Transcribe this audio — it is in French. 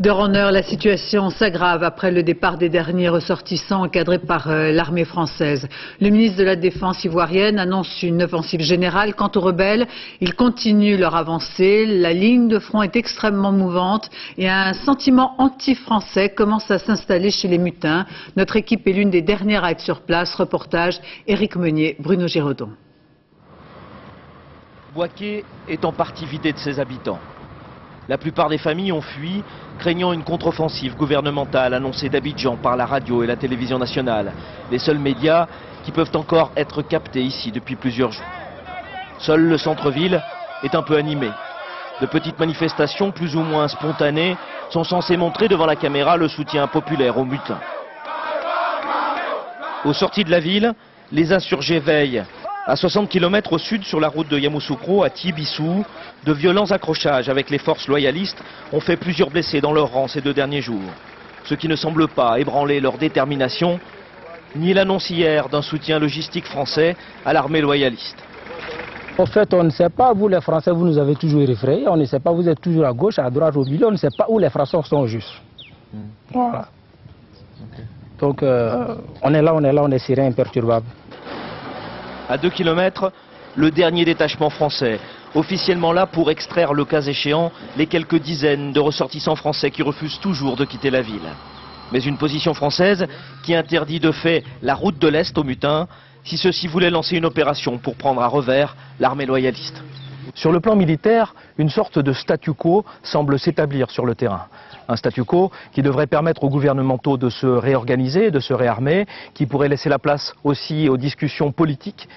D'heure en heure, la situation s'aggrave après le départ des derniers ressortissants encadrés par euh, l'armée française. Le ministre de la Défense ivoirienne annonce une offensive générale. Quant aux rebelles, ils continuent leur avancée. La ligne de front est extrêmement mouvante et un sentiment anti-français commence à s'installer chez les mutins. Notre équipe est l'une des dernières à être sur place. Reportage Éric Meunier, Bruno Giraudon. Boaké est en partie vidé de ses habitants. La plupart des familles ont fui, craignant une contre-offensive gouvernementale annoncée d'Abidjan par la radio et la télévision nationale, les seuls médias qui peuvent encore être captés ici depuis plusieurs jours. Seul le centre-ville est un peu animé. De petites manifestations plus ou moins spontanées sont censées montrer devant la caméra le soutien populaire aux mutins. Aux sorties de la ville, les insurgés veillent à 60 km au sud, sur la route de Yamoussoukro, à Tibissou, de violents accrochages avec les forces loyalistes ont fait plusieurs blessés dans leur rang ces deux derniers jours. Ce qui ne semble pas ébranler leur détermination, ni l'annonce hier d'un soutien logistique français à l'armée loyaliste. En fait, on ne sait pas, vous les Français, vous nous avez toujours effrayés, on ne sait pas, vous êtes toujours à gauche, à droite, au milieu, on ne sait pas où les Français sont justes. Hmm. Voilà. Donc, euh, on est là, on est là, on est serein, imperturbable. À 2 km, le dernier détachement français, officiellement là pour extraire le cas échéant les quelques dizaines de ressortissants français qui refusent toujours de quitter la ville. Mais une position française qui interdit de fait la route de l'Est aux mutins si ceux-ci voulaient lancer une opération pour prendre à revers l'armée loyaliste. Sur le plan militaire, une sorte de statu quo semble s'établir sur le terrain. Un statu quo qui devrait permettre aux gouvernementaux de se réorganiser, de se réarmer, qui pourrait laisser la place aussi aux discussions politiques